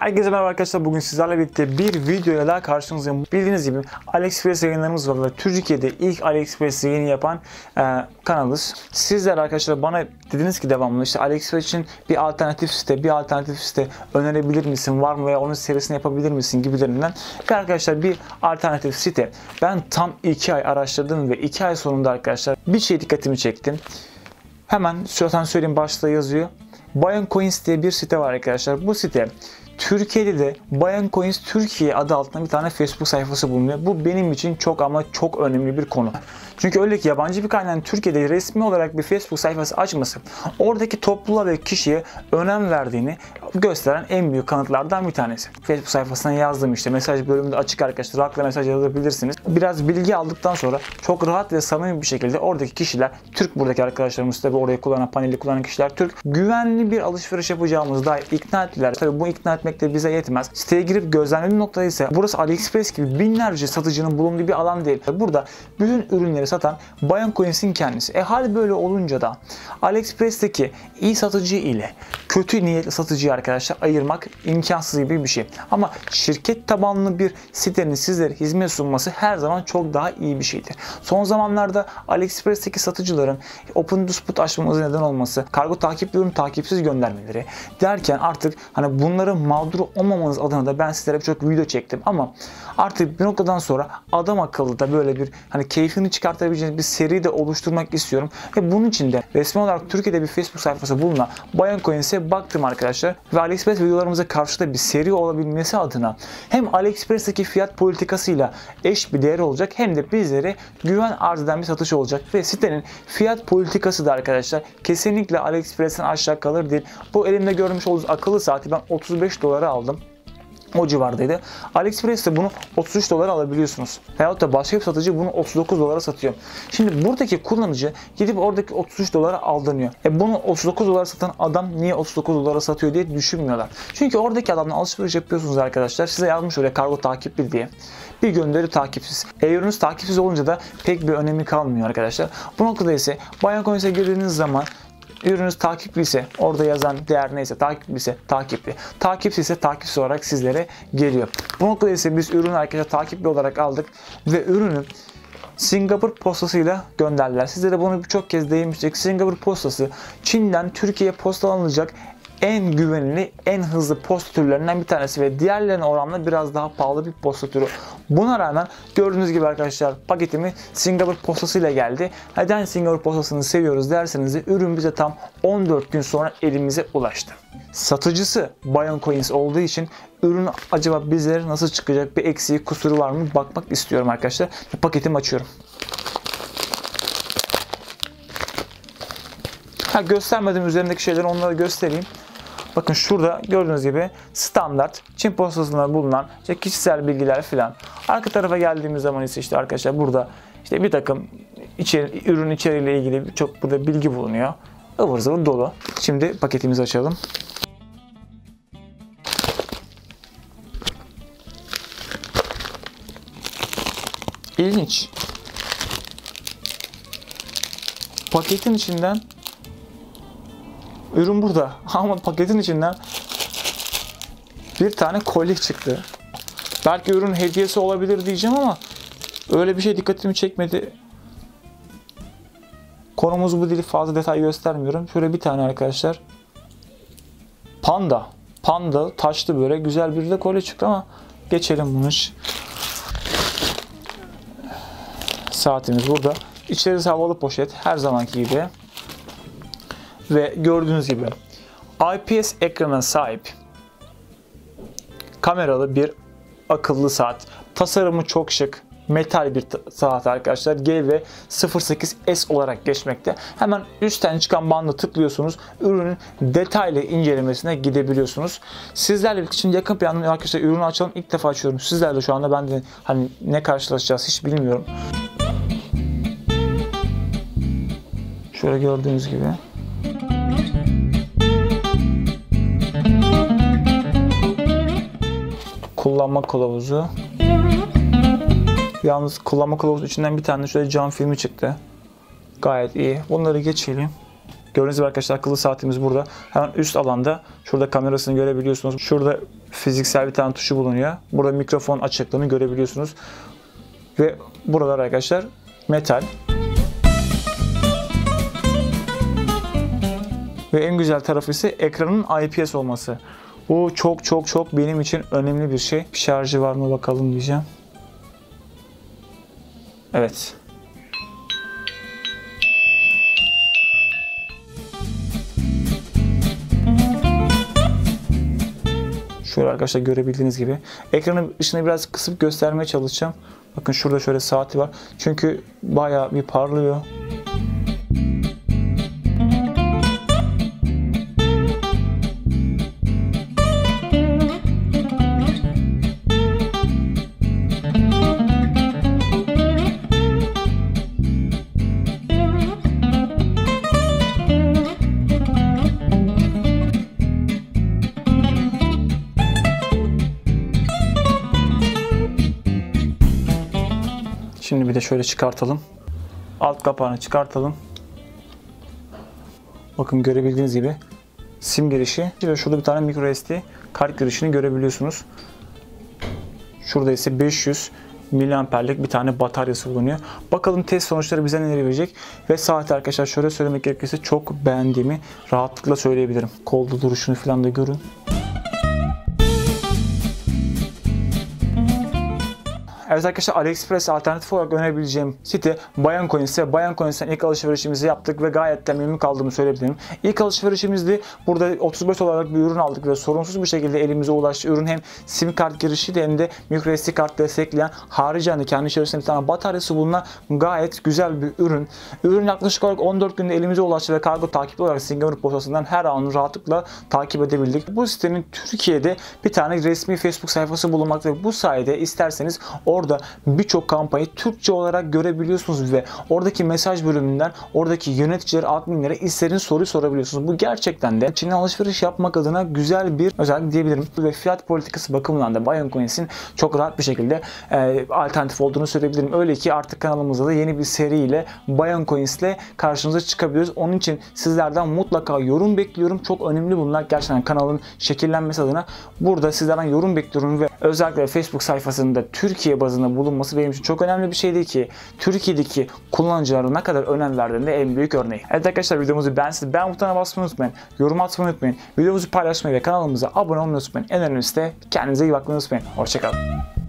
Herkese merhaba arkadaşlar. Bugün sizlerle birlikte bir videoya daha karşınızdayım. Bildiğiniz gibi AliExpress yayınlarımız var ve Türkiye'de ilk AliExpress yayını yapan e, kanalız. Sizler arkadaşlar bana dediniz ki devamlı işte AliExpress için bir alternatif site, bir alternatif site önerebilir misin? Var mı veya onun serisini yapabilir misin gibilerinden. Ve arkadaşlar bir alternatif site. Ben tam 2 ay araştırdım ve 2 ay sonunda arkadaşlar bir şey dikkatimi çekti. Hemen zaten söyleyeyim başta yazıyor. Bayan Coins diye bir site var arkadaşlar. Bu site Türkiye'de de Bayan Coins Türkiye adı altında bir tane Facebook sayfası bulunuyor. Bu benim için çok ama çok önemli bir konu. Çünkü öyle ki yabancı bir kaynağın Türkiye'de resmi olarak bir Facebook sayfası açması oradaki topluluğa ve kişiye önem verdiğini gösteren en büyük kanıtlardan bir tanesi. Facebook sayfasına yazdım işte mesaj bölümünde açık arkadaşlar rahatla mesaj yazabilirsiniz. Biraz bilgi aldıktan sonra çok rahat ve samimi bir şekilde oradaki kişiler Türk buradaki arkadaşlarımız tabi orayı kullanan paneli kullanan kişiler Türk güvenli bir alışveriş yapacağımız dair ikna ettiler. Tabi bu ikna etmek de bize yetmez. Siteye girip gözlemlediğim nokta ise burası AliExpress gibi binlerce satıcının bulunduğu bir alan değil. Burada bütün ürünleri satan Bayan Coins'in kendisi. E hal böyle olunca da AliExpress'teki iyi satıcı ile kötü niyetli satıcıyı arkadaşlar ayırmak imkansız gibi bir şey. Ama şirket tabanlı bir sitenin sizlere hizmet sunması her zaman çok daha iyi bir şeydir. Son zamanlarda AliExpress'teki satıcıların Open Dispute açmamıza neden olması, kargo takipli ürün takipsiz göndermeleri derken artık hani bunları mağdur olmamanız adına da ben sizlere çok video çektim ama artık bir noktadan sonra adam akıllı da böyle bir hani keyfini çıkartabileceğiniz bir seri de oluşturmak istiyorum. Ve bunun için de resmi olarak Türkiye'de bir Facebook sayfası bulunan Bayan Coins'e baktım arkadaşlar. Ve AliExpress videolarımıza karşı da bir seri olabilmesi adına hem AliExpress'teki fiyat politikasıyla eş bir değer olacak hem de bizlere güven arz eden bir satış olacak. Ve sitenin fiyat politikası da arkadaşlar kesinlikle AliExpress'in aşağı kalır değil. Bu elimde görmüş olduğunuz akıllı saati ben 35 dolara aldım o civardaydı. AliExpress'te bunu 33 dolara alabiliyorsunuz. Veyahut da başka bir satıcı bunu 39 dolara satıyor. Şimdi buradaki kullanıcı gidip oradaki 33 dolara aldanıyor. E bunu 39 dolara satan adam niye 39 dolara satıyor diye düşünmüyorlar. Çünkü oradaki adamla alışveriş yapıyorsunuz arkadaşlar. Size yazmış öyle kargo takipli diye. Bir gönderi takipsiz. E ürününüz takipsiz olunca da pek bir önemi kalmıyor arkadaşlar. Bu noktada ise Bayan Coins'e girdiğiniz zaman ürününüz takipli ise orada yazan değer neyse takipli ise takipli. Takipsiz ise takipsiz olarak sizlere geliyor. Bu noktada ise biz ürünü arkadaşlar takipli olarak aldık ve ürünü Singapur postasıyla gönderdiler. Sizlere bunu birçok kez değinmiştik. Singapur postası Çin'den Türkiye'ye postalanacak en güvenilir, en hızlı posta türlerinden bir tanesi ve diğerlerine oranla biraz daha pahalı bir posta türü. Buna rağmen gördüğünüz gibi arkadaşlar paketimi Singapur postasıyla geldi. Neden Singapur postasını seviyoruz derseniz de ürün bize tam 14 gün sonra elimize ulaştı. Satıcısı Bayon Coins olduğu için ürün acaba bizlere nasıl çıkacak bir eksiği kusuru var mı bakmak istiyorum arkadaşlar. Paketimi açıyorum. Ha göstermedim üzerindeki şeyleri onları göstereyim. Bakın şurada gördüğünüz gibi standart Çin postasında bulunan işte kişisel bilgiler filan. Arka tarafa geldiğimiz zaman ise işte arkadaşlar burada işte bir takım içeri, ürün içeriğiyle ilgili çok burada bilgi bulunuyor. ıvır zıvır dolu. Şimdi paketimizi açalım. İlginç. Paketin içinden Ürün burada. Ama paketin içinden bir tane kolye çıktı. Belki ürün hediyesi olabilir diyeceğim ama öyle bir şey dikkatimi çekmedi. Konumuz bu değil fazla detay göstermiyorum. Şöyle bir tane arkadaşlar. Panda. Panda taşlı böyle güzel bir de kolye çıktı ama geçelim bunu. Saatimiz burada. İçerisi havalı poşet her zamanki gibi ve gördüğünüz gibi IPS ekrana sahip kameralı bir akıllı saat. Tasarımı çok şık. Metal bir saat arkadaşlar. GV 08S olarak geçmekte. Hemen üstten çıkan bandı tıklıyorsunuz. Ürünün detaylı incelemesine gidebiliyorsunuz. Sizlerle birlikte şimdi yakın planlı arkadaşlar ürünü açalım. İlk defa açıyorum. Sizlerle şu anda ben de hani ne karşılaşacağız hiç bilmiyorum. Şöyle gördüğünüz gibi. Kullanma kılavuzu. Yalnız kullanma kılavuzu içinden bir tane şöyle cam filmi çıktı. Gayet iyi. Bunları geçelim. Gördüğünüz gibi arkadaşlar akıllı saatimiz burada. Hemen üst alanda şurada kamerasını görebiliyorsunuz. Şurada fiziksel bir tane tuşu bulunuyor. Burada mikrofon açıklığını görebiliyorsunuz. Ve buralar arkadaşlar metal. Ve en güzel tarafı ise ekranın IPS olması. Bu çok çok çok benim için önemli bir şey. Şarjı var mı bakalım diyeceğim. Evet. Şöyle arkadaşlar görebildiğiniz gibi. Ekranın ışını biraz kısıp göstermeye çalışacağım. Bakın şurada şöyle saati var. Çünkü bayağı bir parlıyor. De şöyle çıkartalım. Alt kapağını çıkartalım. Bakın görebildiğiniz gibi sim girişi ve şurada bir tane micro SD kart girişini görebiliyorsunuz. Şurada ise 500 miliamperlik bir tane bataryası bulunuyor. Bakalım test sonuçları bize neler verecek. Ve saati arkadaşlar şöyle söylemek gerekirse çok beğendiğimi rahatlıkla söyleyebilirim. Kolda duruşunu falan da görün. Evet arkadaşlar AliExpress alternatif olarak önerebileceğim site Bayan Coins ve Bayan Coins'ten ilk alışverişimizi yaptık ve gayet de memnun kaldığımı söyleyebilirim. İlk alışverişimizde burada 35 dolarlık bir ürün aldık ve sorunsuz bir şekilde elimize ulaştı. Ürün hem sim kart girişiyle hem de microSD kart destekleyen haricinde kendi içerisinde bir tane bataryası bulunan gayet güzel bir ürün. Ürün yaklaşık olarak 14 günde elimize ulaştı ve kargo takipli olarak Singapur postasından her anını rahatlıkla takip edebildik. Bu sitenin Türkiye'de bir tane resmi Facebook sayfası bulunmakta bu sayede isterseniz orada birçok kampanyayı Türkçe olarak görebiliyorsunuz ve oradaki mesaj bölümünden oradaki yöneticilere, adminlere istediğiniz soruyu sorabiliyorsunuz. Bu gerçekten de Çin'e alışveriş yapmak adına güzel bir özellik diyebilirim. Ve fiyat politikası bakımından da Bayon Coins'in çok rahat bir şekilde e, alternatif olduğunu söyleyebilirim. Öyle ki artık kanalımızda da yeni bir seriyle Bayon Coins ile karşınıza çıkabiliyoruz. Onun için sizlerden mutlaka yorum bekliyorum. Çok önemli bunlar. Gerçekten kanalın şekillenmesi adına burada sizlerden yorum bekliyorum ve özellikle Facebook sayfasında Türkiye bazında bulunması benim için çok önemli bir şeydi ki Türkiye'deki kullanıcılara ne kadar önem verdiğinde en büyük örneği. Evet arkadaşlar videomuzu beğensiniz. Ben butonuna basmayı unutmayın. Yorum atmayı unutmayın. Videomuzu paylaşmayı ve kanalımıza abone olmayı unutmayın. En önemlisi de kendinize iyi bakmayı unutmayın. Hoşçakalın.